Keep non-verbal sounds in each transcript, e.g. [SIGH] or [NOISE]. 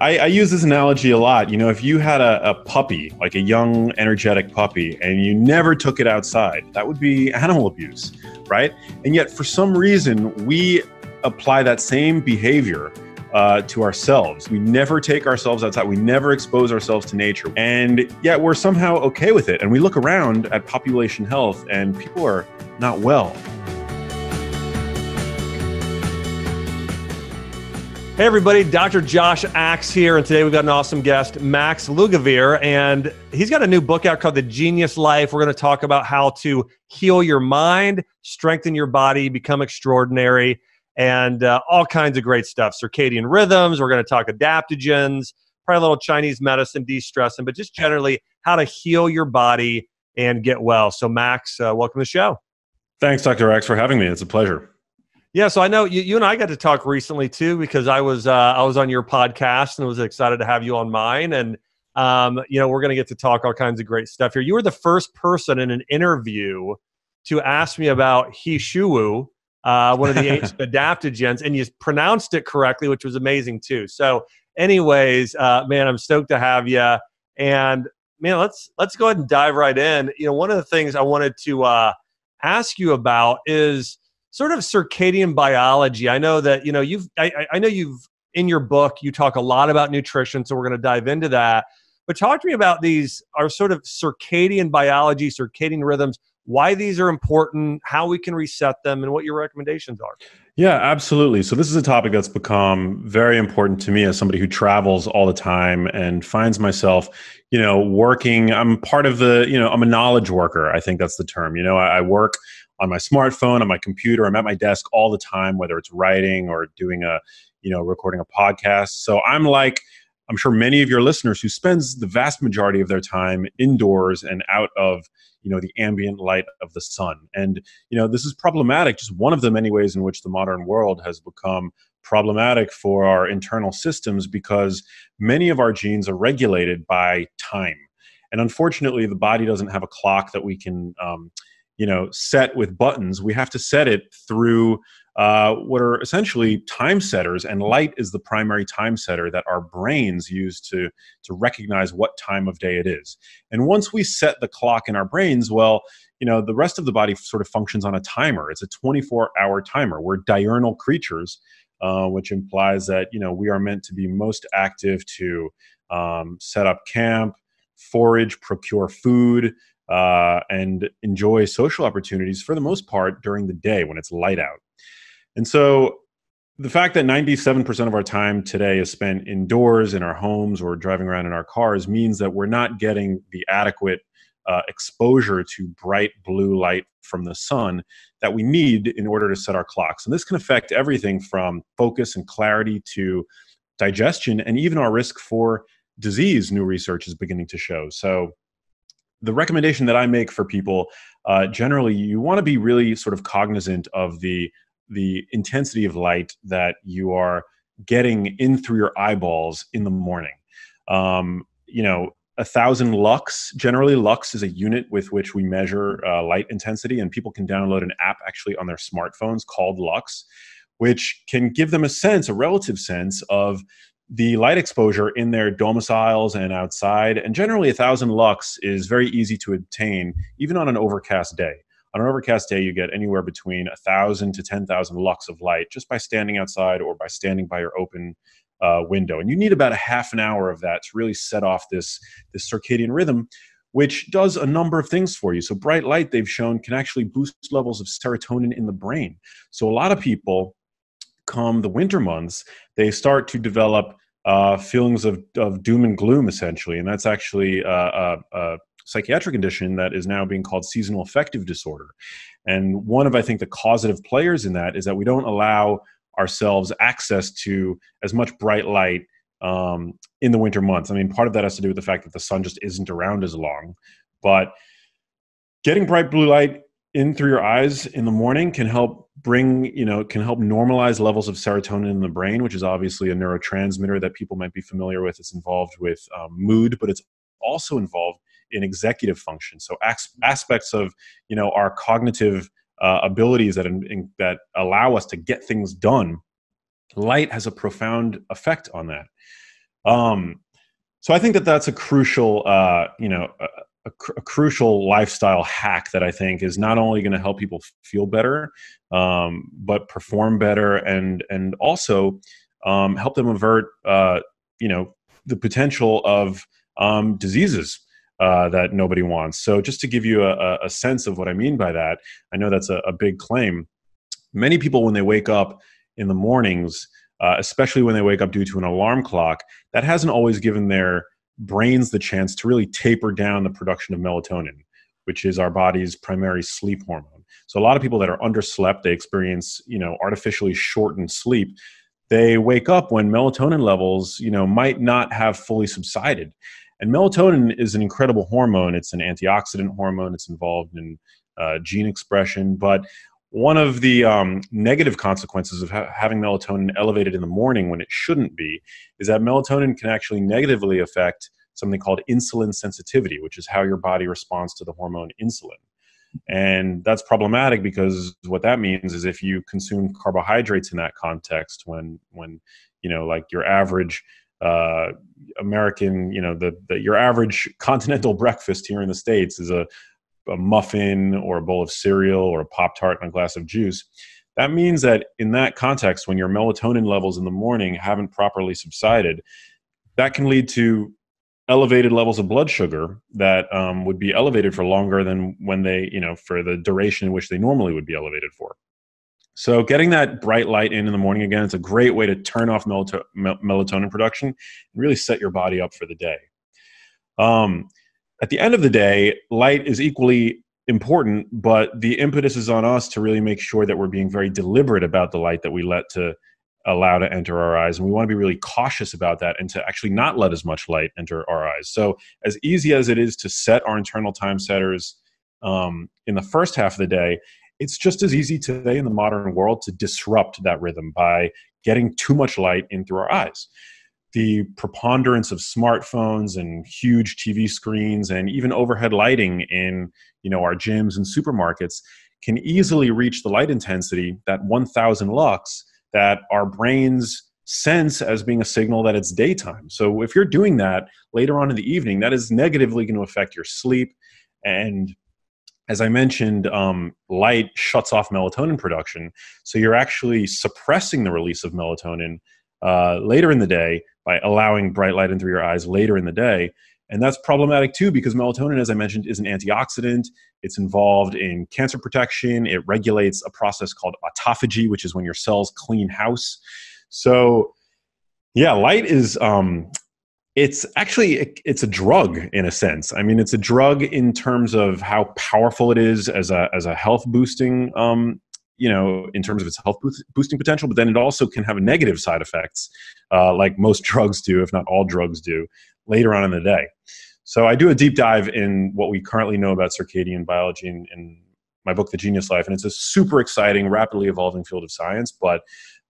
I, I, use this analogy a lot. You know, if you had a, a, puppy, like a young, energetic puppy, and you never took it outside, that would be animal abuse, right? And yet, for some reason, we apply that same behavior uh, to ourselves. We never take ourselves outside. We never expose ourselves to nature. And yet, we're somehow okay with it. And we look around at population health, and people are not well. Hey, everybody, Dr. Josh Axe here, and today we've got an awesome guest, Max Lugavere, and he's got a new book out called The Genius Life. We're going to talk about how to heal your mind, strengthen your body, become extraordinary, and uh, all kinds of great stuff. Circadian rhythms, we're going to talk adaptogens, probably a little Chinese medicine, de stressing, but just generally how to heal your body and get well. So, Max, uh, welcome to the show. Thanks, Dr. Axe, for having me. It's a pleasure. Yeah, so I know you, you and I got to talk recently too because I was uh, I was on your podcast and was excited to have you on mine, and um, you know we're going to get to talk all kinds of great stuff here. You were the first person in an interview to ask me about He Shou Wu, uh, one of the [LAUGHS] adaptogens, and you pronounced it correctly, which was amazing too. So, anyways, uh, man, I'm stoked to have you, and man, let's let's go ahead and dive right in. You know, one of the things I wanted to uh, ask you about is sort of circadian biology. I know that you know you've I, I know you've in your book you talk a lot about nutrition, so we're going to dive into that. But talk to me about these our sort of circadian biology, circadian rhythms, why these are important, how we can reset them, and what your recommendations are. Yeah, absolutely. So this is a topic that's become very important to me as somebody who travels all the time and finds myself, you know, working. I'm part of the, you know, I'm a knowledge worker. I think that's the term. You know, I, I work on my smartphone, on my computer. I'm at my desk all the time, whether it's writing or doing a, you know, recording a podcast. So I'm like, I'm sure many of your listeners who spends the vast majority of their time indoors and out of, you know, the ambient light of the sun. And, you know, this is problematic, just one of the many ways in which the modern world has become problematic for our internal systems because many of our genes are regulated by time. And unfortunately, the body doesn't have a clock that we can, um, you know set with buttons. We have to set it through uh, what are essentially time setters and light is the primary time setter that our brains use to to recognize what time of day it is. And once we set the clock in our brains well you know the rest of the body sort of functions on a timer. It's a 24 hour timer. We're diurnal creatures uh, which implies that you know we are meant to be most active to um, set up camp forage procure food uh, and enjoy social opportunities for the most part during the day when it's light out. And so the fact that 97% of our time today is spent indoors in our homes or driving around in our cars means that we're not getting the adequate uh, exposure to bright blue light from the sun that we need in order to set our clocks. And this can affect everything from focus and clarity to digestion and even our risk for disease, new research is beginning to show. So, the recommendation that I make for people uh, generally, you want to be really sort of cognizant of the the intensity of light that you are getting in through your eyeballs in the morning. Um, you know, a thousand lux. Generally, lux is a unit with which we measure uh, light intensity, and people can download an app actually on their smartphones called Lux, which can give them a sense, a relative sense of the light exposure in their domiciles and outside. And generally, a thousand lux is very easy to obtain, even on an overcast day. On an overcast day, you get anywhere between a thousand to ten thousand lux of light just by standing outside or by standing by your open uh, window. And you need about a half an hour of that to really set off this this circadian rhythm, which does a number of things for you. So bright light, they've shown, can actually boost levels of serotonin in the brain. So a lot of people come the winter months, they start to develop uh, feelings of, of doom and gloom, essentially. And that's actually a, a, a, psychiatric condition that is now being called seasonal affective disorder. And one of, I think, the causative players in that is that we don't allow ourselves access to as much bright light um, in the winter months. I mean, part of that has to do with the fact that the sun just isn't around as long. But getting bright blue light in through your eyes in the morning can help bring you know can help normalize levels of serotonin in the brain which is obviously a neurotransmitter that people might be familiar with. It's involved with um, mood but it's also involved in executive function. So as- aspects of you know our cognitive uh, abilities that in, that allow us to get things done light has a profound effect on that. Um, so I think that that's a crucial, uh, you know, a, cr- a, crucial lifestyle hack that I think is not only going to help people feel better, um, but perform better and and also um, help them avert, uh, you know, the potential of um, diseases. Uh, that nobody wants. So, just to give you a, a, sense of what I mean by that, I know that's a, a big claim. Many people, when they wake up in the mornings, uh, especially when they wake up due to an alarm clock, that hasn't always given their brains the chance to really taper down the production of melatonin, which is our body's primary sleep hormone. So a lot of people that are underslept, they experience, you know, artificially shortened sleep. They wake up when melatonin levels, you know, might not have fully subsided. And melatonin is an incredible hormone. It's an antioxidant hormone. It's involved in uh, gene expression, but one of the um, negative consequences of ha- having melatonin elevated in the morning when it shouldn't be is that melatonin can actually negatively affect something called insulin sensitivity, which is how your body responds to the hormone insulin. And that's problematic because what that means is if you consume carbohydrates in that context, when when you know like your average uh, American, you know the, the your average continental [LAUGHS] breakfast here in the states is a a muffin or a bowl of cereal or a Pop Tart and a glass of juice. That means that in that context, when your melatonin levels in the morning haven't properly subsided, that can lead to elevated levels of blood sugar that um, would be elevated for longer than when they, you know, for the duration in which they normally would be elevated for. So, getting that bright light in in the morning again, it's a great way to turn off melatonin production and really set your body up for the day. Um, at the end of the day, light is equally important, but the impetus is on us to really make sure that we're being very deliberate about the light that we let to allow to enter our eyes. And we want to be really cautious about that and to actually not let as much light enter our eyes. So, as easy as it is to set our internal time setters um, in the first half of the day, it's just as easy today in the modern world to disrupt that rhythm by getting too much light in through our eyes the preponderance of smartphones and huge TV screens and even overhead lighting in you know our gyms and supermarkets can easily reach the light intensity that 1000 lux that our brains sense as being a signal that it's daytime. So if you're doing that later on in the evening, that is negatively going to affect your sleep. And as I mentioned, um, light shuts off melatonin production. So you're actually suppressing the release of melatonin uh, later in the day by allowing bright light in through your eyes later in the day. And that's problematic too because melatonin, as I mentioned, is an antioxidant. It's involved in cancer protection. It regulates a process called autophagy, which is when your cells clean house. So, yeah, light is um, it's actually it's a drug in a sense. I mean, it's a drug in terms of how powerful it is as a as a health boosting um, you know, in terms of its health boosting potential, but then it also can have negative side effects, uh, like most [LAUGHS] drugs do, if not all drugs do, later on in the day. So I do a deep dive in what we currently know about circadian biology in, in my book, The Genius Life, and it's a super exciting, rapidly evolving field of science. But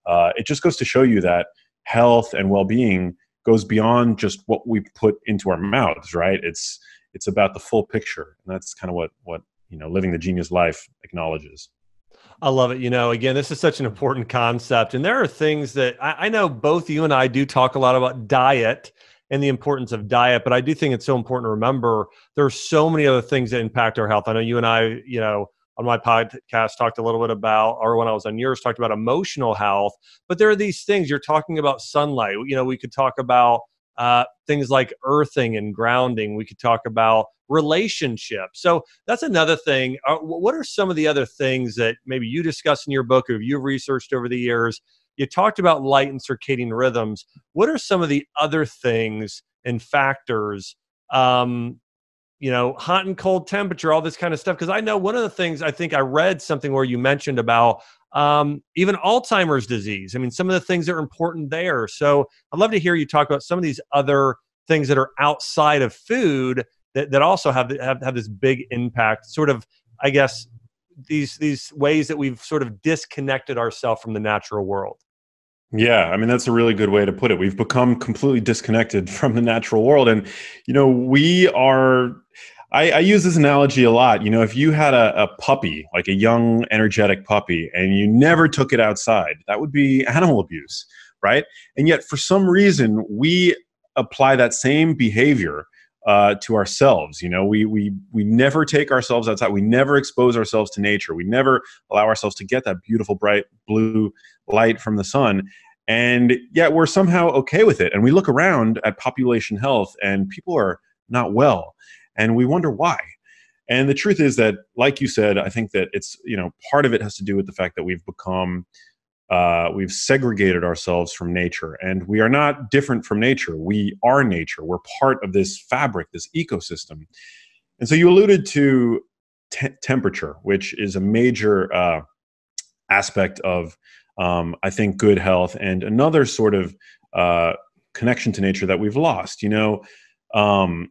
uh, it just goes to show you that health and well-being goes beyond just what we put into our mouths, right? It's it's about the full picture, and that's kind of what what you know, living the genius life acknowledges. I love it. You know, again, this is such an important concept. And there are things that I, I, know both you and I do talk a lot about diet and the importance of diet, but I do think it's so important to remember there are so many other things that impact our health. I know you and I, you know, on my podcast talked a little bit about, or when I was on yours, talked about emotional health. But there are these things you're talking about sunlight. You know, we could talk about uh, things like earthing and grounding. We could talk about relationships. So that's another thing. Uh, what are some of the other things that maybe you discuss in your book or you've researched over the years? You talked about light and circadian rhythms. What are some of the other things and factors? Um, you know, hot and cold temperature, all this kind of stuff. Because I know one of the things I think I read something where you mentioned about um, even Alzheimer's disease. I mean, some of the things that are important there. So I'd love to hear you talk about some of these other things that are outside of food that, that also have, have have this big impact. Sort of, I guess, these these ways that we've sort of disconnected ourselves from the natural world. Yeah, I mean that's a really good way to put it. We've become completely disconnected [LAUGHS] from the natural world, and you know we are. I, I use this analogy a lot. You know, if you had a, a puppy, like a young, energetic puppy, and you never took it outside, that would be [LAUGHS] animal abuse, right? And yet, for some reason, we apply that same behavior uh, to ourselves. You know, we we we never take ourselves outside. We never expose ourselves to nature. We never allow ourselves to get that beautiful bright blue light from the sun. And yet we're somehow okay with it. And we look around at population health and people are not well. And we wonder why. And the truth is that, like you said, I think that it's, you know, part of it has to do with the fact that we've become uh, we've segregated ourselves from nature and we are not different from nature. We are nature. We're part of this fabric this ecosystem. And so you alluded to te- temperature which is a major uh, aspect of um, i think good health and another sort of uh, connection to nature that we've lost you know? Um,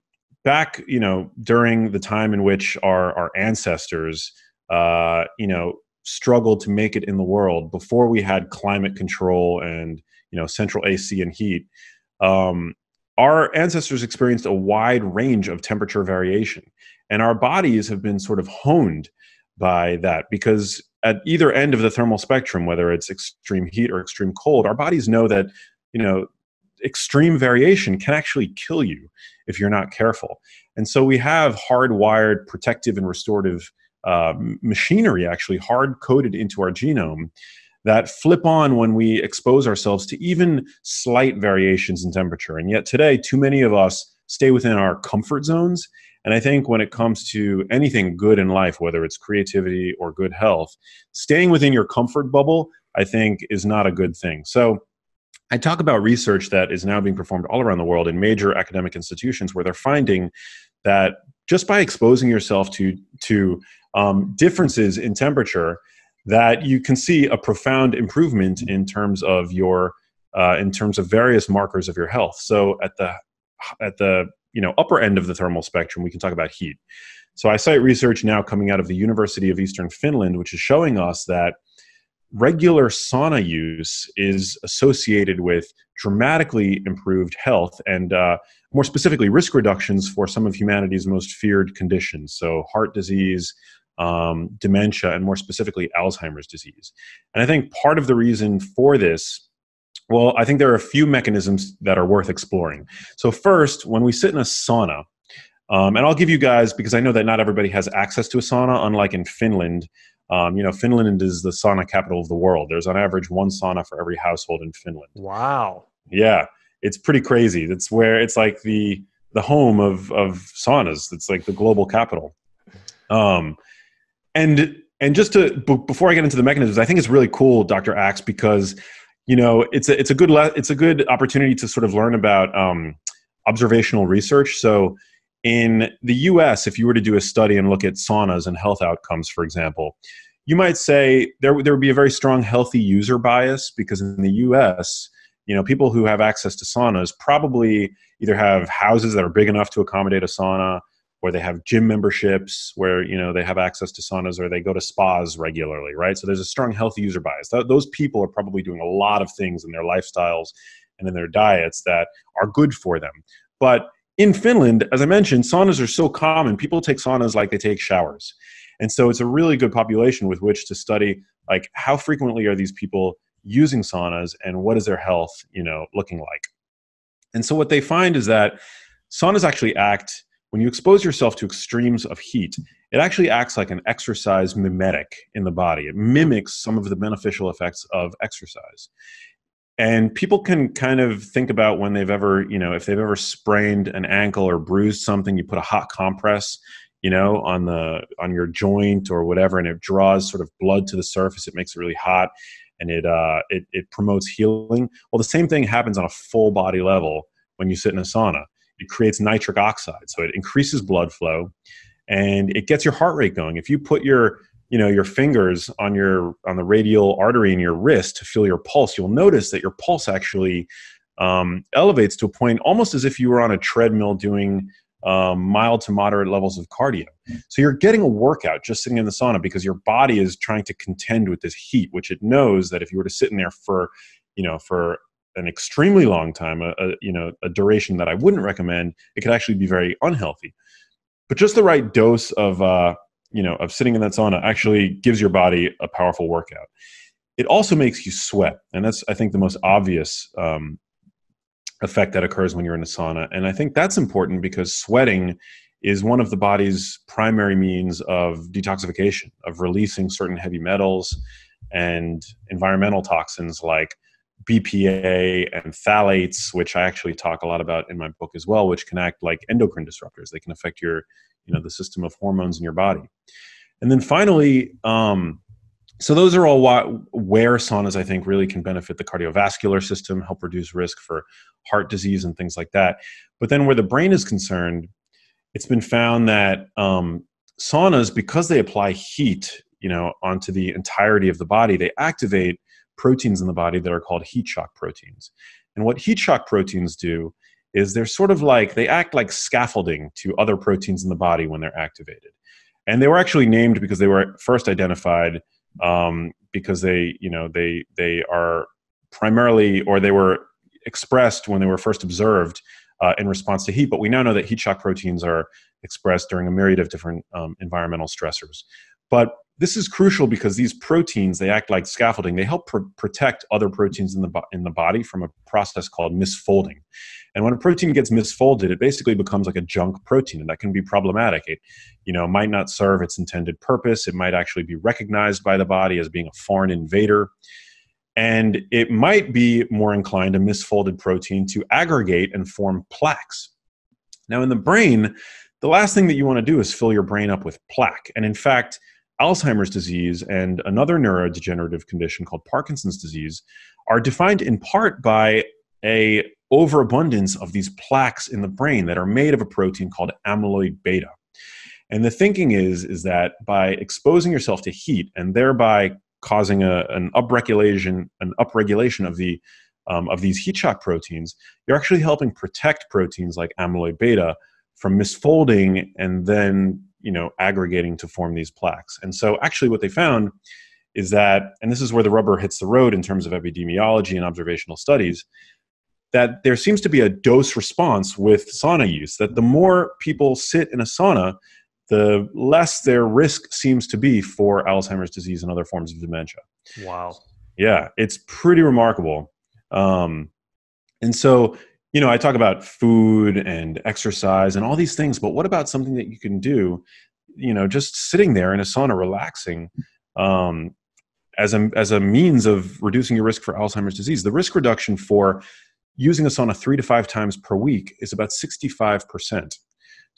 back you know during the time in which our our ancestors uh, you know struggled to make it in the world before we had climate control and you know central AC and heat. Um, our ancestors experienced a wide range of temperature variation, and our bodies have been sort of honed by that because at either end of the thermal spectrum, whether it's extreme heat or extreme cold, our bodies know that you know extreme variation can actually kill you if you're not careful. And so we have hardwired protective and restorative uh, machinery actually hard coded into our genome that flip on when we expose ourselves to even slight variations in temperature. And yet today, too many of us stay within our comfort zones. And I think when it comes to anything good in life, whether it's creativity or good health, staying within your comfort bubble, I think, is not a good thing. So I talk about research that is now being performed all around the world in major academic institutions where they're finding that just by exposing yourself to to um, differences in temperature that you can see a profound improvement in terms of your uh, in terms of various markers of your health. So at the at the you know upper end of the thermal spectrum, we can talk about heat. So I cite research now coming out of the University of Eastern Finland, which is showing us that regular sauna use is associated with dramatically improved health and uh, more specifically risk reductions for some of humanity's most feared conditions so heart disease um, dementia, and more specifically, Alzheimer's disease. And I think part of the reason for this well, I think there are a few mechanisms that are worth exploring. So, first, when we sit in a sauna, um, and I'll give you guys because I know that not everybody has access to a sauna, unlike in Finland. Um, you know, Finland is the sauna capital of the world. There's on average one sauna for every household in Finland. Wow. Yeah, it's pretty crazy. That's where it's like the the home of of saunas. It's like the global capital. Um, and and just to b- before I get into the mechanisms, I think it's really cool, Dr. Axe, because you know it's a it's a good le- it's a good opportunity to sort of learn about um, observational research. So in the U.S., if you were to do a study and look at saunas and health outcomes, for example, you might say there there would be a very strong healthy user bias because in the U.S. You know, people who have access to saunas probably either have houses that are big enough to accommodate a sauna, or they have gym memberships where you know they have access to saunas or they go to spas regularly right so there's a strong healthy user bias Th- those people are probably doing a lot of things in their lifestyles and in their diets that are good for them but in finland as i mentioned saunas are so common people take saunas like they take showers and so it's a really good population with which to study like how frequently are these people using saunas and what is their health you know looking like and so what they find is that saunas actually act when you expose yourself to extremes of heat, it actually acts like an exercise mimetic in the body. It mimics some of the beneficial effects of exercise. And people can kind of think about when they've ever, you know, if they've ever sprained an ankle or bruised something, you put a hot compress, you know, on the on your joint or whatever, and it draws sort of blood to the surface. It makes it really hot, and it uh, it, it promotes healing. Well, the same thing happens on a full body level when you sit in a sauna it creates nitric oxide so it increases blood flow and it gets your heart rate going if you put your you know your fingers on your on the radial artery in your wrist to feel your pulse you'll notice that your pulse actually um, elevates to a point almost as if you were on a treadmill doing um, mild to moderate levels of cardio. So you're getting a workout just sitting in the sauna because your body is trying to contend with this heat, which it knows that if you were to sit in there for, you know, for an extremely long time, a, a, you know a duration that I wouldn't recommend, it could actually be very unhealthy. But just the right dose of uh, you know of sitting in that sauna actually gives your body a powerful workout. It also makes you sweat, and that's I think the most obvious um, effect that occurs when you're in a sauna. And I think that's important because sweating is one of the body's primary means of detoxification, of releasing certain heavy metals and environmental toxins like BPA and phthalates, which I actually talk a lot about in my book as well, which can act like endocrine disruptors. They can affect your, you know, the system of hormones in your body. And then finally, um, so those are all what, where saunas I think really can benefit the cardiovascular system, help reduce risk for heart disease and things like that. But then where the brain is concerned, it's been found that um, saunas, because they apply heat, you know, onto the entirety of the body, they activate proteins in the body that are called heat shock proteins. And what heat shock proteins do is they're sort of like they act like scaffolding to other proteins in the body when they're activated. And they were actually named because they were first identified um, because they, you know, they they are primarily or they were expressed when they were first observed uh, in response to heat. But we now know that heat shock proteins are expressed during a myriad of different um, environmental stressors. But this is crucial because these proteins they act like scaffolding. They help pr- protect other proteins in the bo- in the body from a process called misfolding. And when a protein gets misfolded it basically becomes like a junk protein and that can be problematic. It you know might not serve its intended purpose. It might actually be recognized by the body as being a foreign invader. And it might be more inclined a misfolded protein to aggregate and form plaques. Now in the brain the last thing that you want to do is fill your brain up with plaque. And in fact Alzheimer's disease and another neurodegenerative condition called Parkinson's disease are defined in part by a overabundance of these plaques in the brain that are made of a protein called amyloid beta. And the thinking is is that by exposing yourself to heat and thereby causing a, an upregulation an upregulation of the um, of these heat shock proteins, you're actually helping protect proteins like amyloid beta from misfolding and then you know aggregating to form these plaques. And so actually what they found is that and this is where the rubber hits the road in terms of epidemiology and observational studies that there seems to be a dose response with sauna use that the more people sit in a sauna the less their risk seems to be for alzheimer's disease and other forms of dementia. Wow. Yeah it's pretty remarkable. Um, and so you know, I talk about food and exercise and all these things, but what about something that you can do, you know, just sitting there in a sauna, relaxing, um, as a as a means of reducing your risk for Alzheimer's disease? The risk reduction for using a sauna three to five times per week is about sixty five percent.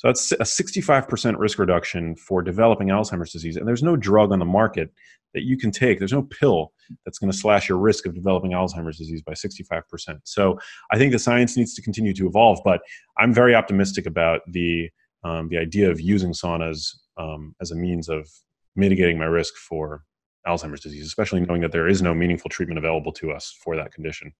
So that's a 65% risk reduction for developing Alzheimer's disease. And there's no drug on the market that you can take. There's no pill that's going to slash your risk of developing Alzheimer's disease by 65%. So I think the science needs to continue to evolve, but I'm very optimistic about the um, the idea of using saunas um, as a means of mitigating my risk for Alzheimer's disease, especially knowing that there is no meaningful treatment available to us for that condition.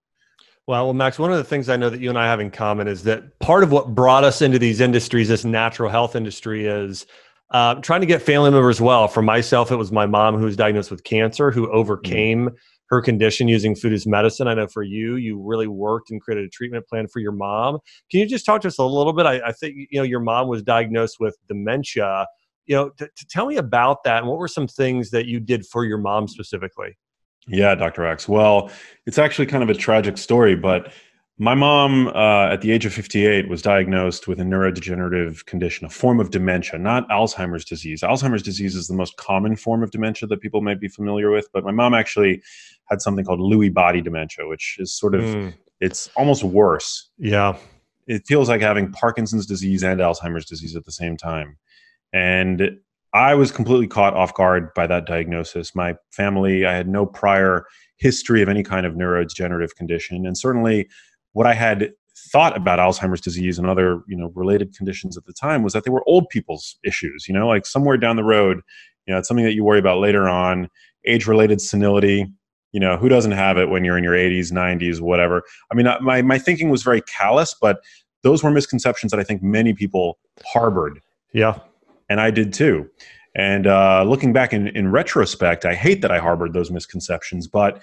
Well, well, Max, one of the things I know that you and I have in common is that part of what brought us into these industries, this natural health industry, is uh, trying to get family members well. For myself, it was my mom who was diagnosed with cancer, who overcame mm-hmm. her condition using food as medicine. I know for you, you really worked and created a treatment plan for your mom. Can you just talk to us a little bit? I, I think you know your mom was diagnosed with dementia. You know, to, to tell me about that and what were some things that you did for your mom specifically? Yeah, Dr. Axe. Well, it's actually kind of a tragic story, but my mom, uh, at the age of 58, was diagnosed with a neurodegenerative condition, a form of dementia, not Alzheimer's disease. Alzheimer's disease is the most common form of dementia that people might be familiar with, but my mom actually had something called Lewy body dementia, which is sort of, mm. it's almost worse. Yeah. It feels like having Parkinson's disease and Alzheimer's disease at the same time. And I was completely caught off guard by that diagnosis. My family, I had no prior history of any kind of neurodegenerative condition, and certainly what I had thought about Alzheimer's disease and other you know related conditions at the time was that they were old people's issues. You know, like somewhere down the road, you know, it's something that you worry about later on. Age-related senility. You know, who doesn't have it when you're in your 80s, 90s, whatever. I mean, my my thinking was very callous, but those were misconceptions that I think many people harbored. Yeah and I did too. And uh, looking back in, in retrospect, I hate that I harbored those misconceptions. But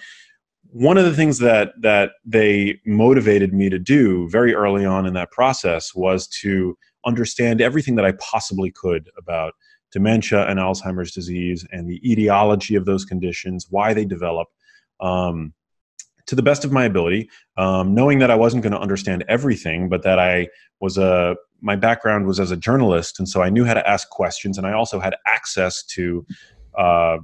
one of the things that that they motivated me to do very early on in that process was to understand everything that I possibly could about dementia and Alzheimer's disease and the etiology of those conditions, why they develop, um, to the best of my ability, um, knowing that I wasn't going to understand everything, but that I was a my background was as a journalist, and so I knew how to ask questions, and I also had access to uh,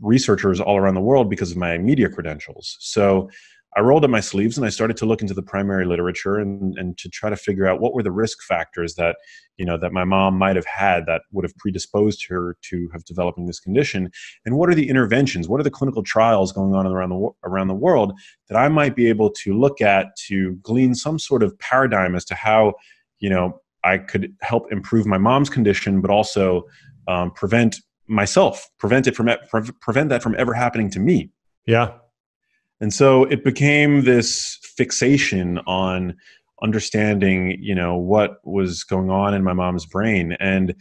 researchers all around the world because of my media credentials. So I rolled up my sleeves and I started to look into the primary literature and, and to try to figure out what were the risk factors that you know that my mom might have had that would have predisposed her to have developing this condition, and what are the interventions, what are the clinical trials going on around the around the world that I might be able to look at to glean some sort of paradigm as to how you know I could help improve my mom's condition, but also um, prevent myself, prevent it from pre- prevent that from ever happening to me. Yeah. And so it became this fixation on understanding, you know, what was going on in my mom's brain. And,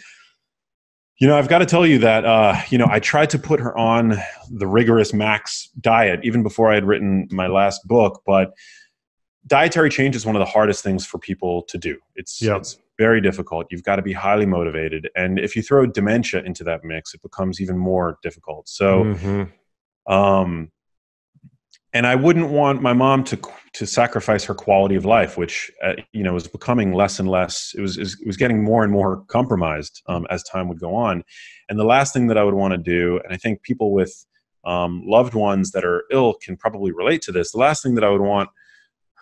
you know, I've got to tell you that, uh, you know, I tried to put her on the rigorous max diet even before I had written my last book, but dietary change is one of the hardest things for people to do. It's, yep. it's very difficult. You've got to be highly motivated. And if you throw dementia into that mix, it becomes even more difficult. So, mm-hmm. um, and I wouldn't want my mom to to sacrifice her quality of life, which uh, you know was becoming less and less. It was it was getting more and more compromised um, as time would go on. And the last thing that I would want to do, and I think people with um, loved ones that are ill can probably relate to this. The last thing that I would want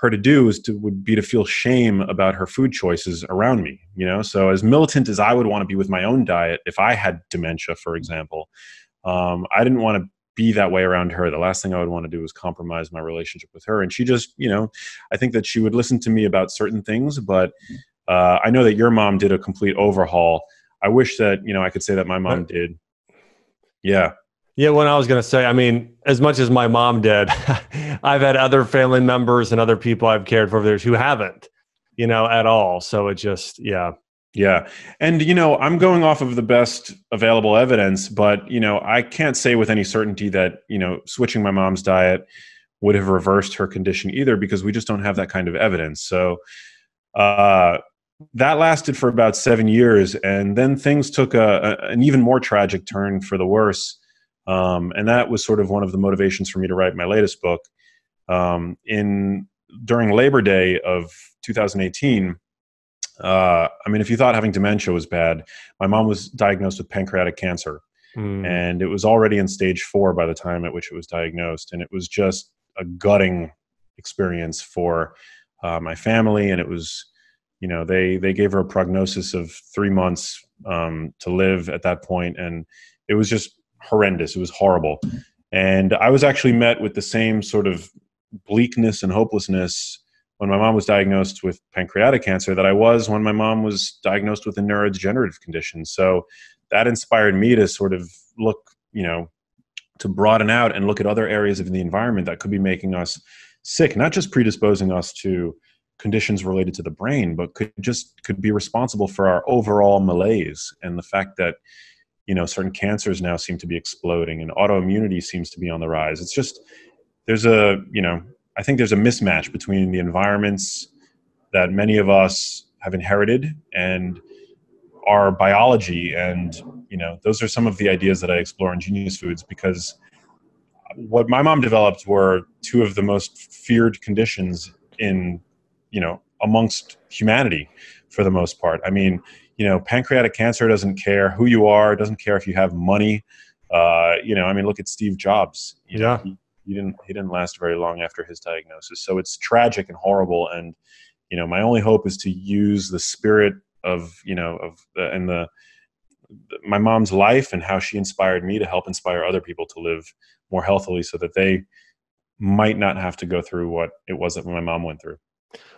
her to do is to would be to feel shame about her food choices around me. You know, so as militant as I would want to be with my own diet, if I had dementia, for example, um, I didn't want to be that way around her. The last thing I would want to do is compromise my relationship with her. And she just, you know, I think that she would listen to me about certain things, but uh, I know that your mom did a complete overhaul. I wish that, you know, I could say that my mom did. Yeah. Yeah, what I was going to say, I mean, as much as my mom did, [LAUGHS] I've had other family members and other people I've cared for over who haven't, you know, at all. So it just, yeah, yeah. And, you know, I'm going off of the best available evidence, but, you know, I can't say with any certainty that, you know, switching my mom's diet would have reversed her condition either because we just don't have that kind of evidence. So, uh, that lasted for about seven years. And then things took a, a an even more tragic turn for the worse. Um, and that was sort of one of the motivations for me to write my latest book. Um, in during Labor Day of 2018, uh, I mean, if you thought having dementia was bad, my mom was diagnosed with pancreatic cancer, mm. and it was already in stage four by the time at which it was diagnosed, and it was just a gutting experience for uh, my family, and it was, you know, they they gave her a prognosis of three months um, to live at that point, and it was just horrendous. It was horrible, and I was actually met with the same sort of bleakness and hopelessness when my mom was diagnosed with pancreatic cancer that I was when my mom was diagnosed with a neurodegenerative condition. So that inspired me to sort of look, you know, to broaden out and look at other areas of the environment that could be making us sick, not just predisposing us to conditions related to the brain, but could just could be responsible for our overall malaise and the fact that you know certain cancers now seem to be exploding and autoimmunity seems to be on the rise. It's just there's a you know I think there's a mismatch between the environments that many of us have inherited and our biology and you know those are some of the ideas that i explore in genius foods because what my mom developed were two of the most feared conditions in you know amongst humanity for the most part i mean you know pancreatic cancer doesn't care who you are doesn't care if you have money uh, you know i mean look at steve jobs you yeah know, he, he didn't he didn't last very long after his diagnosis. So it's tragic and horrible. And you know, my only hope is to use the spirit of you know of the, and the, the my mom's life and how she inspired me to help inspire other people to live more healthily, so that they might not have to go through what it was that my mom went through.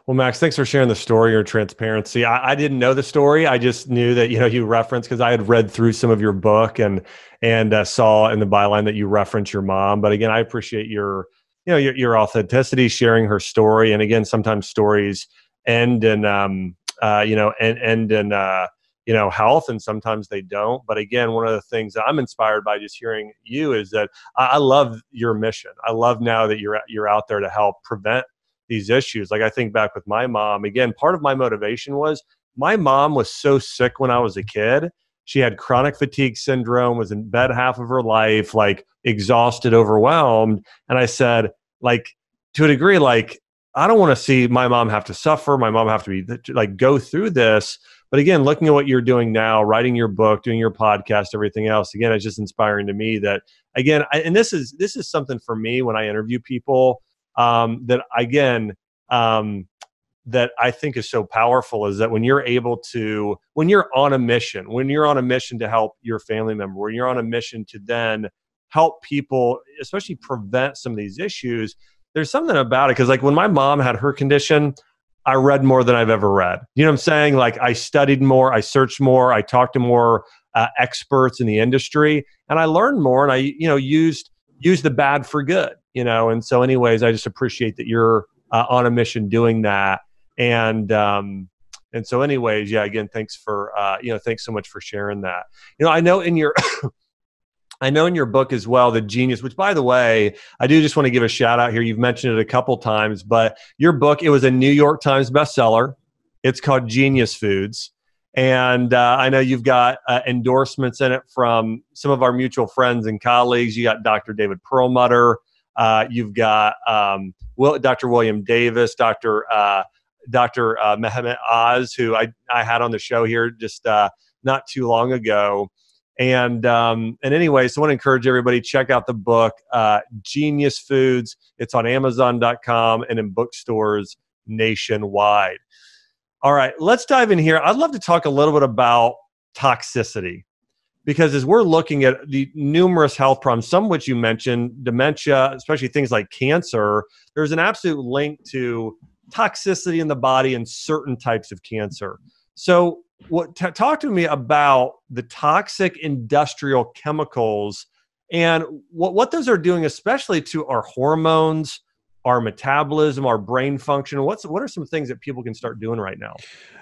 Well, Max, thanks for sharing the story, your transparency. I, I, didn't know the story. I just knew that you know you referenced because I had read through some of your book and and uh, saw in the byline that you reference your mom. But again, I appreciate your you know your, your authenticity, sharing her story. And again, sometimes stories end in um, uh, you know end end in uh, you know health, and sometimes they don't. But again, one of the things that I'm inspired by just hearing you is that I, I love your mission. I love now that you're you're out there to help prevent these issues. Like I think back with my mom, again, part of my motivation was my mom was so sick when I was a kid. She had chronic fatigue syndrome, was in bed half of her life, like exhausted, overwhelmed. And I said, like, to a degree, like I don't want to see my mom have to suffer, my mom have to be like go through this. But again, looking at what you're doing now, writing your book, doing your podcast, everything else, again, it's just inspiring to me that again, I, and this is this is something for me when I interview people um, that again um, that I think is so powerful is that when you're able to when you're on a mission, when you're on a mission to help your family member, when you're on a mission to then help people, especially prevent some of these issues, there's something about it. Because like when my mom had her condition i read more than i've ever read. You know what i'm saying? Like i studied more i searched more i talked to more uh, experts in the industry and i learned more and i you know used used the bad for good you know and so anyways i just appreciate that you're uh, on a mission doing that and um and so anyways yeah again thanks for uh you know thanks so much for sharing that you know i know in your [COUGHS] I know in your book as well, The Genius, which by the way, I do just want to give a shout out here. You've mentioned it a couple times, but your book, it was a New York Times bestseller. It's called Genius Foods. And uh, I know you've got uh, endorsements in it from some of our mutual friends and colleagues. You got Dr. David Perlmutter. Uh, you've got um, Will, Dr. William Davis, Dr. Uh, Dr. Uh, Mehmet Oz, who I, I had on the show here just uh, not too long ago. And um, and anyway, so I want to encourage everybody check out the book uh, Genius Foods. It's on Amazon.com and in bookstores nationwide. All right, let's dive in here. I'd love to talk a little bit about toxicity because as we're looking at the numerous health problems, some which you mentioned, dementia, especially things like cancer, there's an absolute link to toxicity in the body and certain types of cancer. So what t- talk to me about the toxic industrial chemicals and what, what those are doing especially to our hormones our metabolism our brain function. What's what are some things that people can start doing right now?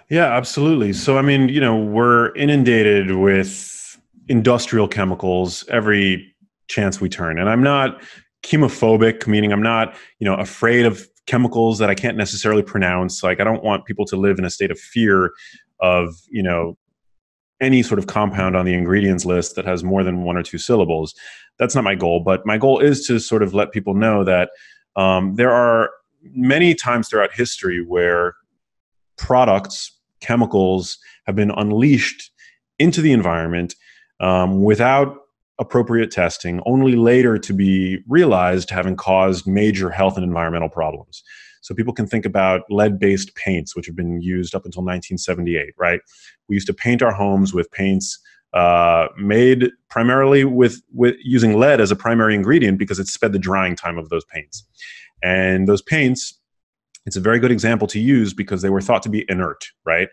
Yeah absolutely. So i mean you know we're inundated with industrial chemicals every chance we turn and i'm not chemophobic meaning i'm not you know afraid of chemicals that i can't necessarily pronounce like i don't want people to live in a state of fear of you know any sort of compound on the ingredients list that has more than one or two syllables. That's not my goal, but my goal is to sort of let people know that um, there are many times throughout history where products, chemicals have been unleashed into the environment um, without appropriate testing, only later to be realized having caused major health and environmental problems. So people can think about lead based paints, which have been used up until 1978, right? We used to paint our homes with paints uh, made primarily with, with using lead as a primary ingredient because it sped the drying time of those paints. And those paints, it's a very good example to use because they were thought to be inert, right?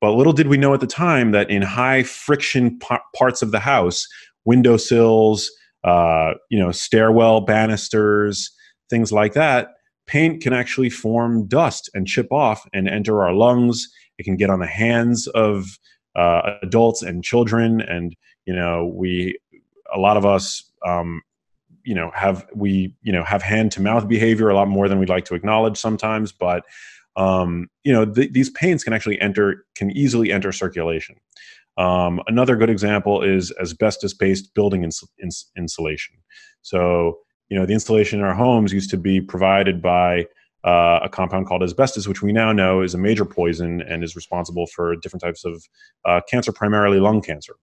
But little did we know at the time that in high friction parts of the house, windowsills, uh, you know, stairwell banisters, things like that, paint can actually form dust and chip off and enter our lungs. It can get on the hands of uh, adults and children, and you know, we a lot of us, um, you know, have we you know have hand to mouth behavior a lot more than we'd like to acknowledge sometimes, but um, you know, th- these paints can actually enter can easily enter circulation. Um, another good example is asbestos-based building ins- ins- insulation. So you know the insulation in our homes used to be provided by uh, a compound called asbestos, which we now know is a major poison and is responsible for different types of uh, cancer, primarily lung cancer,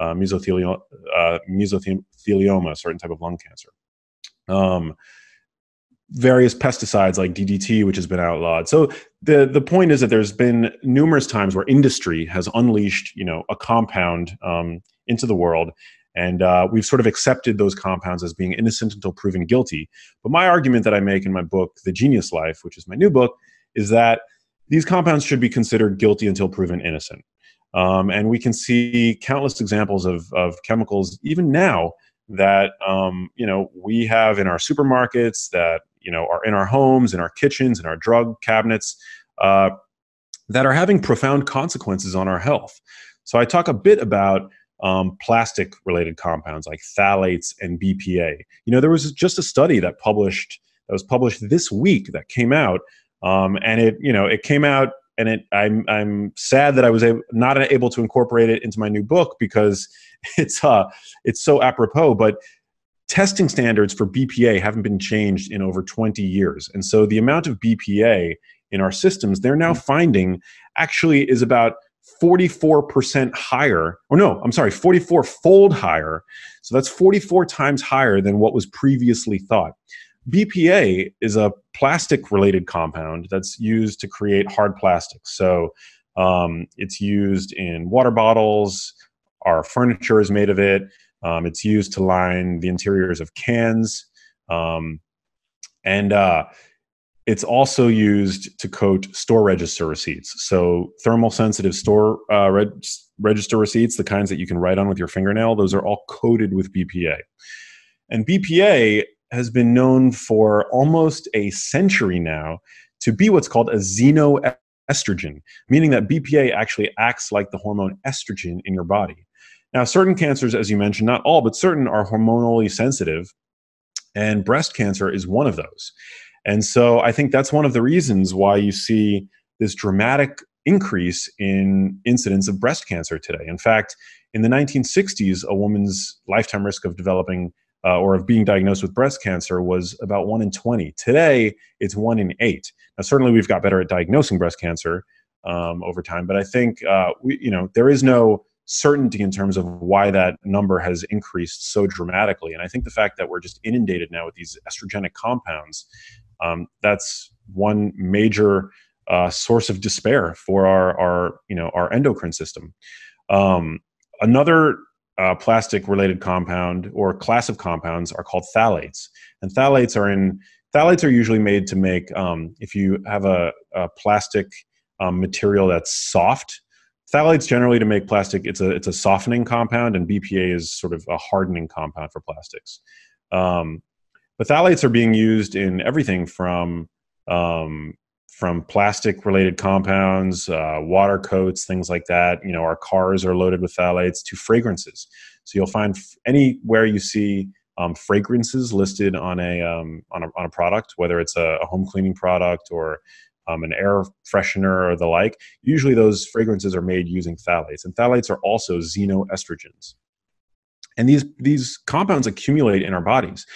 uh, mesothelioma, uh, mesothelioma, a certain type of lung cancer. Um, various pesticides like DDT, which has been outlawed. So the the point is that there's been numerous times where industry has unleashed, you know, a compound um, into the world, and uh, we've sort of accepted those compounds as being innocent until proven guilty. But my argument that I make in my book, The Genius Life, which is my new book, is that these compounds should be considered guilty until proven innocent. Um, and we can see countless examples of, of chemicals, even now, that um, you know we have in our supermarkets, that you know are in our homes, in our kitchens, in our drug cabinets, uh, that are having profound consequences on our health. So I talk a bit about um, plastic related compounds like phthalates and BPA. You know, there was just a study that published that was published this week that came out, um, and it you know it came out and it I'm I'm sad that I was able, not able to incorporate it into my new book because [LAUGHS] it's uh it's so apropos, but testing standards for BPA haven't been changed in over 20 years. And so the amount of BPA in our systems, they're now finding actually is about 44% higher, or no, I'm sorry, 44 fold higher. So that's 44 times higher than what was previously thought. BPA is a plastic related compound that's used to create hard plastics. So um, it's used in water bottles, our furniture is made of it. Um, it's used to line the interiors of cans. Um, and uh, it's also used to coat store register receipts. So thermal sensitive store uh, reg- register receipts, the kinds that you can write on with your fingernail, those are all coated with BPA. And BPA has been known for almost a century now to be what's called a xenoestrogen, meaning that BPA actually acts like the hormone estrogen in your body. Now, certain cancers, as you mentioned, not all, but certain are hormonally sensitive, and breast cancer is one of those. And so I think that's one of the reasons why you see this dramatic increase in incidence of breast cancer today. In fact, in the 1960s, a woman's lifetime risk of developing uh, or of being diagnosed with breast cancer was about 1 in 20. Today, it's 1 in 8. Now, certainly we've got better at diagnosing breast cancer um, over time, but I think, uh, we, you know, there is no certainty in terms of why that number has increased so dramatically. And I think the fact that we're just inundated now with these estrogenic compounds, um, that's one major uh, source of despair for our, our, you know, our endocrine system. Um, another uh, plastic related compound or class of compounds are called phthalates. And phthalates are in, phthalates are usually made to make, um, if you have a, a plastic um, material that's soft, phthalates generally to make plastic it's a it's a softening compound and bpa is sort of a hardening compound for plastics. Um, but phthalates are being used in everything from um, from plastic related compounds uh, water coats things like that. You know our cars are loaded with phthalates to fragrances. So you'll find f- anywhere you see um, fragrances listed on a, um, on a on a product whether it's a, a home cleaning product or um, an air freshener or the like. Usually, those fragrances are made using phthalates, and phthalates are also xenoestrogens. And these these compounds accumulate in our bodies,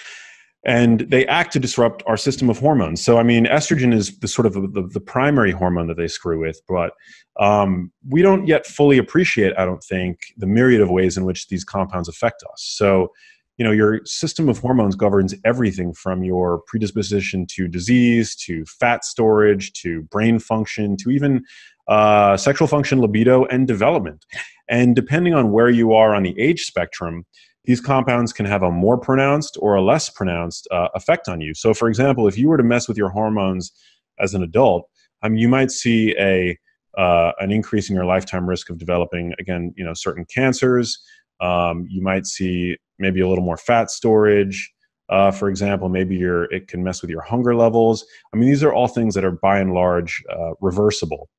and they act to disrupt our system of hormones. So, I mean, estrogen is the sort of the, the primary hormone that they screw with, but um, we don't yet fully appreciate, I don't think, the myriad of ways in which these compounds affect us. So you know your system of hormones governs everything from your predisposition to disease to fat storage to brain function to even uh, sexual function libido and development. And depending on where you are on the age spectrum these compounds can have a more pronounced or a less pronounced uh, effect on you. So for example if you were to mess with your hormones as an adult um, you might see a uh, an increase in your lifetime risk of developing again you know certain cancers. Um, you might see maybe a little more fat storage. Uh, for example, maybe your it can mess with your hunger levels. I mean, these are all things that are by and large uh, reversible.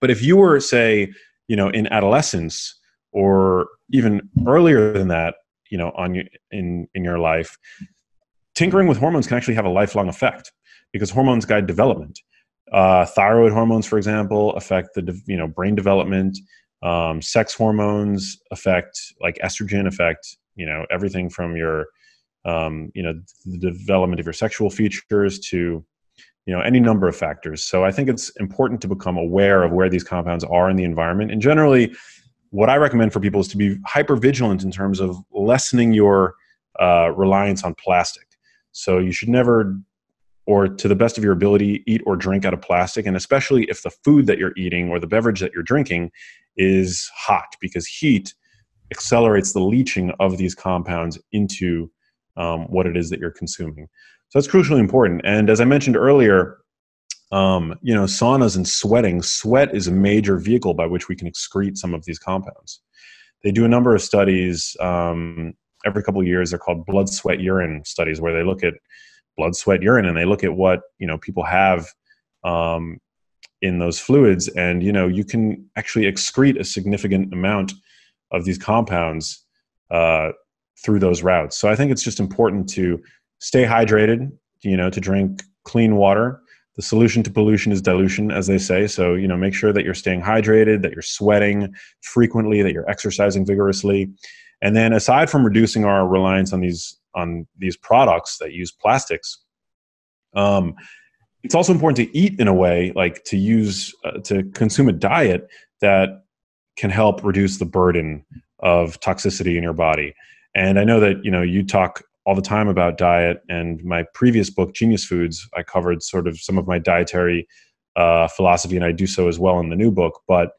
But if you were, say, you know, in adolescence or even earlier than that, you know, on in in your life, tinkering with hormones can actually have a lifelong effect because hormones guide development. Uh, thyroid hormones, for example, affect the you know brain development. Um, sex hormones affect, like estrogen, affect you know everything from your um, you know the development of your sexual features to you know any number of factors. So I think it's important to become aware of where these compounds are in the environment. And generally, what I recommend for people is to be hyper vigilant in terms of lessening your uh, reliance on plastic. So you should never or to the best of your ability eat or drink out of plastic and especially if the food that you're eating or the beverage that you're drinking is hot because heat accelerates the leaching of these compounds into um, what it is that you're consuming. So that's crucially important. And as I mentioned earlier, um, you know, saunas and sweating, sweat is a major vehicle by which we can excrete some of these compounds. They do a number of studies um, every couple of years. They're called blood, sweat, urine studies, where they look at blood, sweat, urine, and they look at what you know people have um, in those fluids and you know you can actually excrete a significant amount of these compounds uh, through those routes. So i think it's just important to stay hydrated you know to drink clean water. The solution to pollution is dilution as they say. So you know make sure that you're staying hydrated that you're sweating frequently that you're exercising vigorously. And then aside from reducing our reliance on these on these products that use plastics. Um, it's also important to eat in a way like to use uh, to consume a diet that can help reduce the burden of toxicity in your body. And I know that you know you talk all the time about diet, and my previous book, Genius Foods, I covered sort of some of my dietary uh, philosophy, and I do so as well in the new book. But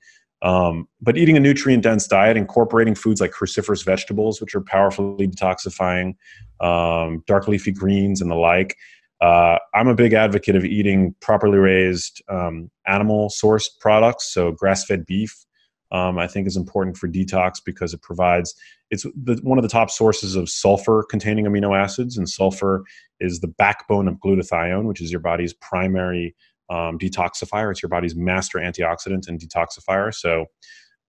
um, but eating a nutrient dense diet, incorporating foods like cruciferous vegetables, which are powerfully detoxifying, um, dark leafy greens, and the like. Uh, I'm a big advocate of eating properly raised um, animal sourced products. So grass fed beef, um, I think, is important for detox because it provides it's the, one of the top sources of sulfur containing amino acids, and sulfur is the backbone of glutathione, which is your body's primary um, detoxifier. It's your body's master antioxidant and detoxifier. So,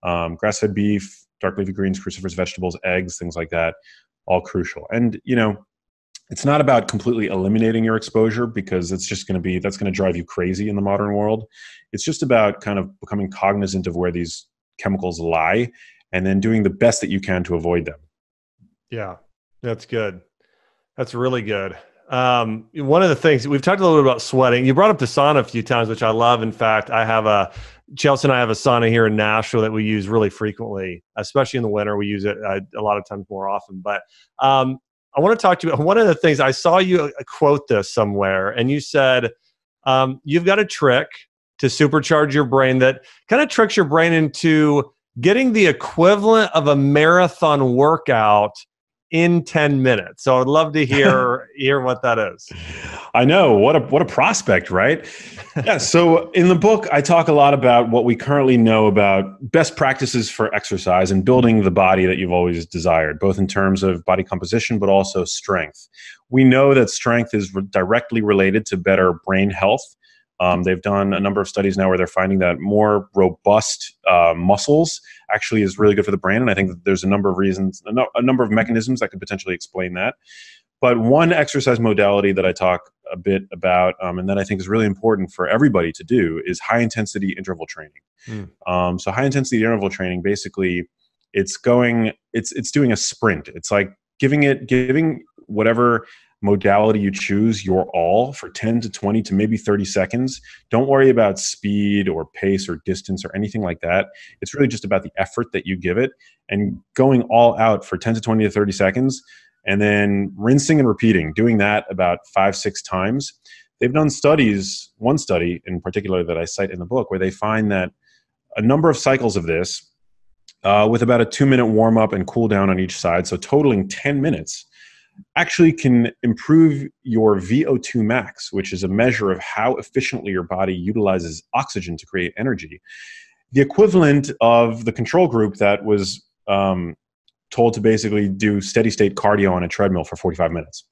um, grass fed beef, dark leafy greens, cruciferous vegetables, eggs, things like that, all crucial. And, you know, it's not about completely eliminating your exposure because it's just going to be that's going to drive you crazy in the modern world. It's just about kind of becoming cognizant of where these chemicals lie and then doing the best that you can to avoid them. Yeah, that's good. That's really good. Um, one of the things we've talked a little bit about sweating. You brought up the sauna a few times, which I love. In fact, I have a Chelsea and I have a sauna here in Nashville that we use really frequently, especially in the winter. We use it uh, a lot of times more often. But um, I want to talk to you. about One of the things I saw you uh, quote this somewhere, and you said um, you've got a trick to supercharge your brain that kind of tricks your brain into getting the equivalent of a marathon workout in 10 minutes. So I'd love to [LAUGHS] hear hear what that is. I know. What a what a prospect, right? [LAUGHS] yeah, so in the book I talk a lot about what we currently know about best practices for exercise and building the body that you've always desired, both in terms of body composition but also strength. We know that strength is re- directly related to better brain health um, they've done a number of studies now where they're finding that more robust uh, muscles actually is really good for the brain. And I think that there's a number of reasons, a, no, a number of mechanisms that could potentially explain that. But one exercise modality that I talk a bit about, um, and that I think is really important for everybody to do, is high intensity interval training. Mm. Um, so high intensity interval training, basically, it's going, it's it's doing a sprint. It's like giving it, giving whatever modality you choose your all for 10 to 20 to maybe 30 seconds. Don't worry about speed or pace or distance or anything like that. It's really just about the effort that you give it and going all out for 10 to 20 to 30 seconds and then rinsing and repeating, doing that about five, six times. They've done studies, one study in particular that I cite in the book, where they find that a number of cycles of this, uh, with about a two minute warm up and cool down on each side, so totaling 10 minutes, actually can improve your VO2 max, which is a measure of how efficiently your body utilizes oxygen to create energy. The equivalent of the control group that was um, told to basically do steady state cardio on a treadmill for 45 minutes.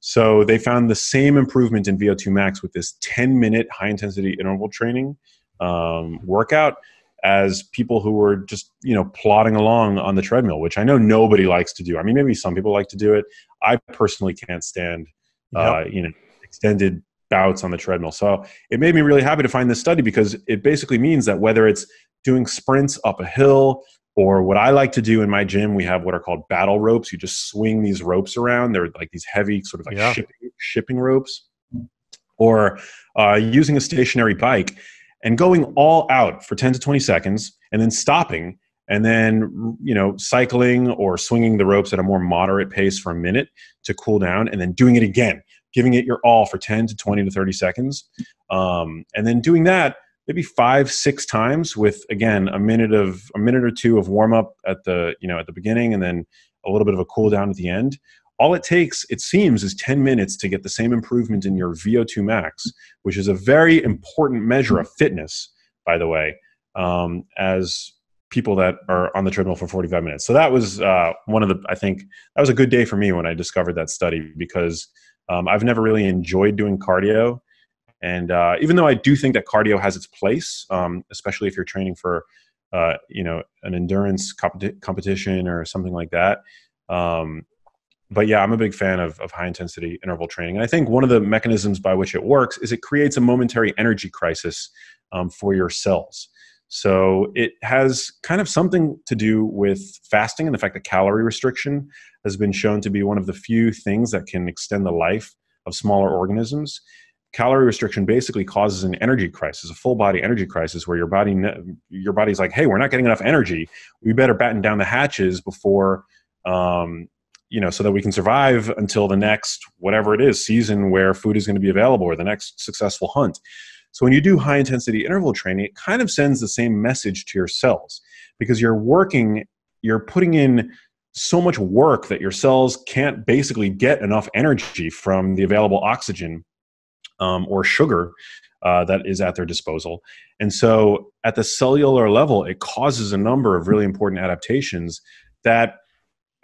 So they found the same improvement in VO2 max with this 10 minute high intensity interval training um, workout as people who were just you know plodding along on the treadmill which i know nobody likes to do. I mean maybe some people like to do it. I personally can't stand uh, yep. you know extended bouts on the treadmill. So it made me really happy to find this study because it basically means that whether it's doing sprints up a hill or what i like to do in my gym we have what are called battle ropes. You just swing these ropes around. They're like these heavy sort of like yeah. shipping, shipping ropes. Or uh, using a stationary bike and going all out for 10 to 20 seconds and then stopping and then you know cycling or swinging the ropes at a more moderate pace for a minute to cool down and then doing it again giving it your all for 10 to 20 to 30 seconds. Um, and then doing that maybe five six times with again a minute of a minute or two of warm up at the you know at the beginning and then a little bit of a cool down at the end all it takes, it seems, is 10 minutes to get the same improvement in your VO2 max, which is a very important measure of fitness, by the way, um, as people that are on the treadmill for 45 minutes. So that was uh, one of the, I think, that was a good day for me when I discovered that study because um, I've never really enjoyed doing cardio. And uh, even though I do think that cardio has its place, um, especially if you're training for, uh, you know, an endurance comp- competition or something like that, um, but yeah, I'm a big fan of, of high intensity interval training. And I think one of the mechanisms by which it works is it creates a momentary energy crisis um, for your cells. So it has kind of something to do with fasting and the fact that calorie restriction has been shown to be one of the few things that can extend the life of smaller organisms. Calorie restriction basically causes an energy crisis, a full body energy crisis, where your body your body's like, "Hey, we're not getting enough energy. We better batten down the hatches before um, you know, so that we can survive until the next whatever it is season where food is going to be available or the next successful hunt. So when you do high intensity interval training, it kind of sends the same message to your cells because you're working, you're putting in so much work that your cells can't basically get enough energy from the available oxygen um, or sugar uh, that is at their disposal. And so at the cellular level, it causes a number of really important adaptations that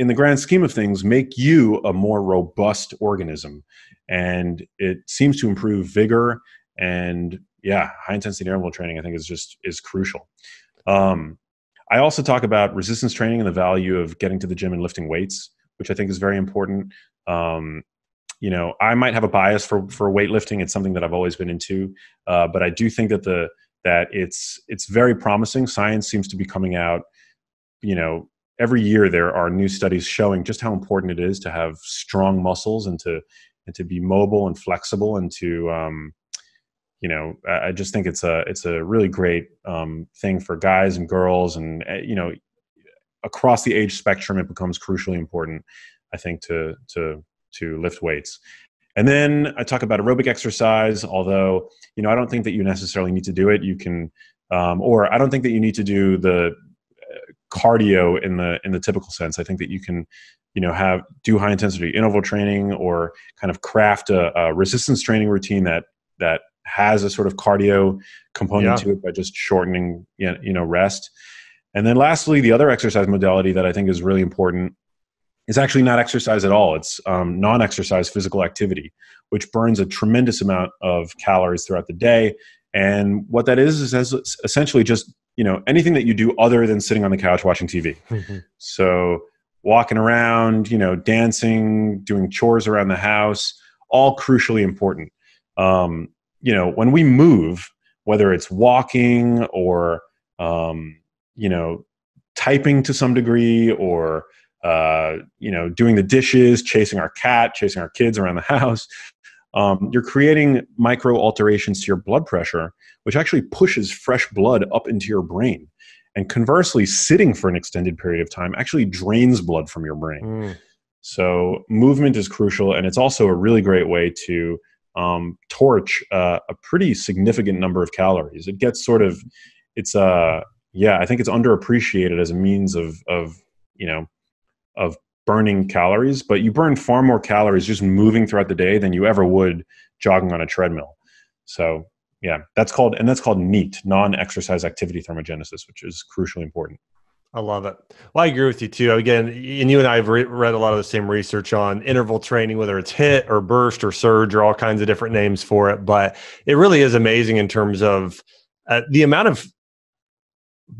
in the grand scheme of things, make you a more robust organism. And it seems to improve vigor and yeah, high intensity interval training, I think is just is crucial. Um, I also talk about resistance training and the value of getting to the gym and lifting weights, which I think is very important. Um, you know, I might have a bias for for weightlifting. It's something that I've always been into, uh, but I do think that the that it's it's very promising. Science seems to be coming out, you know, every year there are new studies showing just how important it is to have strong muscles and to and to be mobile and flexible and to um, you know I just think it's a it's a really great um, thing for guys and girls and eh, you know across the age spectrum it becomes crucially important I think to to to lift weights. And then I talk about aerobic exercise, although you know I don't think that you necessarily need to do it. You can, um, or I don't think that you need to do the cardio in the in the typical sense. I think that you can, you know, have do high intensity interval training or kind of craft a, a resistance training routine that that has a sort of cardio component yeah. to it by just shortening you know rest. And then lastly, the other exercise modality that I think is really important is actually not exercise at all. It's um, non-exercise physical activity, which burns a tremendous amount of calories throughout the day. And what that is is essentially just you know anything that you do other than sitting on the couch watching TV. Mm-hmm. So walking around, you know, dancing, doing chores around the house, all crucially important. Um, you know, when we move, whether it's walking or um, you know, typing to some degree or uh, you know, doing the dishes, chasing our cat, chasing our kids around the [LAUGHS] house, um, you're creating micro alterations to your blood pressure, which actually pushes fresh blood up into your brain. And conversely, sitting for an extended period of time actually drains blood from your brain. Mm. So, movement is crucial, and it's also a really great way to um, torch uh, a pretty significant number of calories. It gets sort of, it's uh, yeah, I think it's underappreciated as a means of of you know of burning calories, but you burn far more calories just moving throughout the day than you ever would jogging on a treadmill. So yeah, that's called and that's called NEAT, non-exercise activity thermogenesis, which is crucially important. I love it. Well, I agree with you too. Again, and you and I have re- read a lot of the same research on interval training, whether it's HIIT or burst or surge or all kinds of different names for it. But it really is amazing in terms of uh, the amount of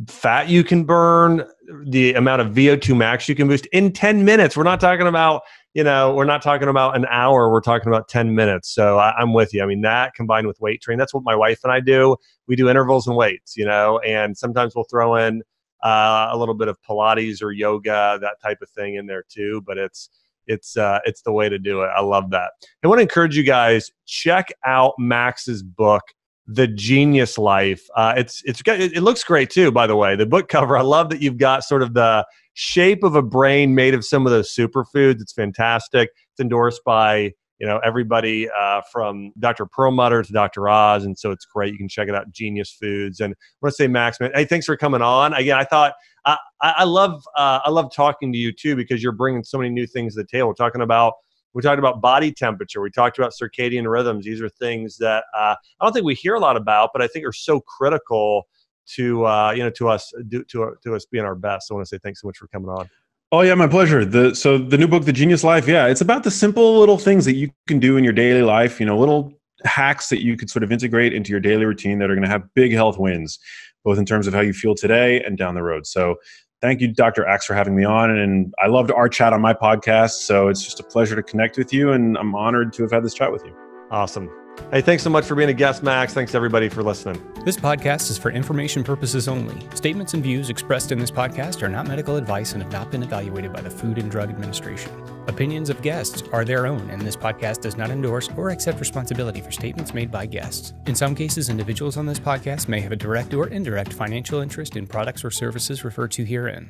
fat you can burn, the amount of VO2 max you can boost in 10 minutes. We're not talking about, you know, we're not talking about an hour. We're talking about 10 minutes. So I, am with you. I mean, that combined with weight training, that's what my wife and I do. We do intervals and weights, you know, and sometimes we'll throw in uh, a little bit of Pilates or yoga, that type of thing in there too. But it's, it's uh, it's the way to do it. I love that. I want to encourage you guys check out Max's book the Genius Life. Uh, it's it's it looks great too, by the way. The book cover. I love that you've got sort of the shape of a brain made of some of those superfoods. It's fantastic. It's endorsed by you know everybody uh, from Dr. Perlmutter to Dr. Oz, and so it's great. You can check it out. Genius Foods. And I want to say, Max, man, hey, thanks for coming on. Again, I thought I, I love uh, I love talking to you too because you're bringing so many new things to the table. We're talking about we talked about body temperature. We talked about circadian rhythms. These are things that uh, I don't think we hear a lot about, but I think are so critical to uh, you know to us do, to to us being our best. So I want to say thanks so much for coming on. Oh yeah, my pleasure. The so the new book, The Genius Life, yeah, it's about the simple little things that you can do in your daily life. You know, little hacks that you could sort of integrate into your daily routine that are going to have big health wins, both in terms of how you feel today and down the road. So thank you, Dr. Axe, for having me on. And I loved our chat on my podcast. So it's just a pleasure to connect with you. And I'm honored to have had this chat with you. Awesome. Hey, thanks so much for being a guest, Max. Thanks everybody for listening. This podcast is for information purposes only. Statements and views expressed in this podcast are not medical advice and have not been evaluated by the Food and Drug Administration. Opinions of guests are their own, and this podcast does not endorse or accept responsibility for statements made by guests. In some cases, individuals on this podcast may have a direct or indirect financial interest in products or services referred to herein.